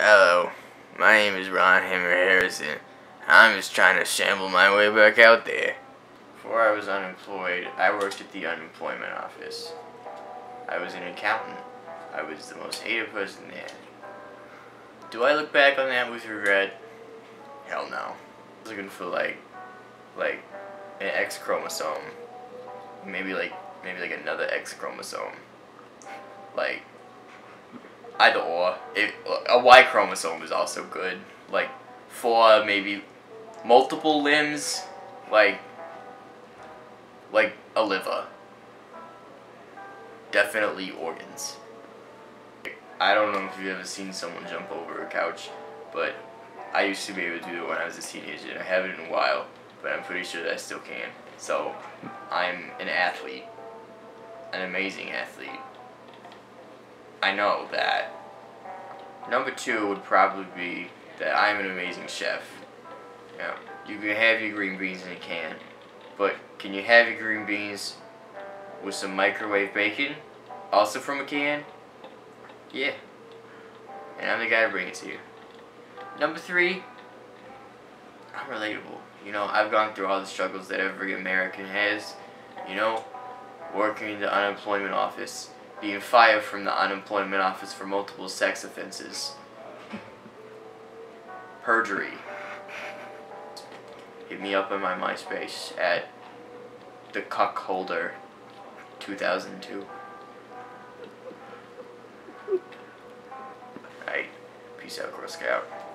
Hello, my name is Ron Hemra Harrison. I'm just trying to shamble my way back out there. Before I was unemployed, I worked at the unemployment office. I was an accountant. I was the most hated person there. Do I look back on that with regret? Hell no. I was looking for like, like, an X chromosome. Maybe like, maybe like another X chromosome. Like, either or. It, a Y chromosome is also good. Like, for maybe multiple limbs, like, like a liver. Definitely organs. I don't know if you've ever seen someone jump over a couch, but I used to be able to do it when I was a teenager. I haven't in a while, but I'm pretty sure that I still can. So, I'm an athlete. An amazing athlete. I know that. Number two would probably be that I'm an amazing chef. You you can have your green beans in a can, but can you have your green beans with some microwave bacon, also from a can? Yeah. And I'm the guy to bring it to you. Number three, I'm relatable. You know, I've gone through all the struggles that every American has. You know, working in the unemployment office, being fired from the unemployment office for multiple sex offenses, perjury. Hit me up on my MySpace at the cuckolder 2002. Alright, peace out, Girl Scout.